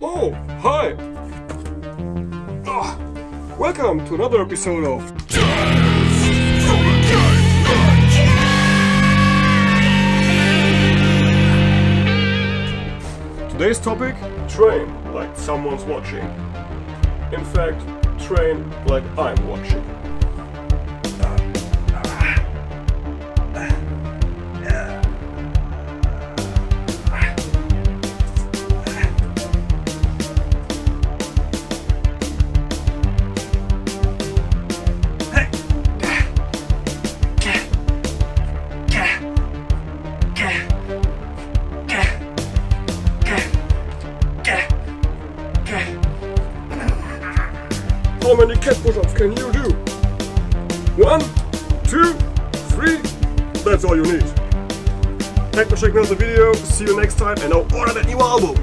Oh, hi! Ah, welcome to another episode of Today's topic train like someone's watching. In fact, train like I'm watching. How many cat push-ups can you do? One, two, three. That's all you need. Thanks for checking out the video. See you next time and now order that new album.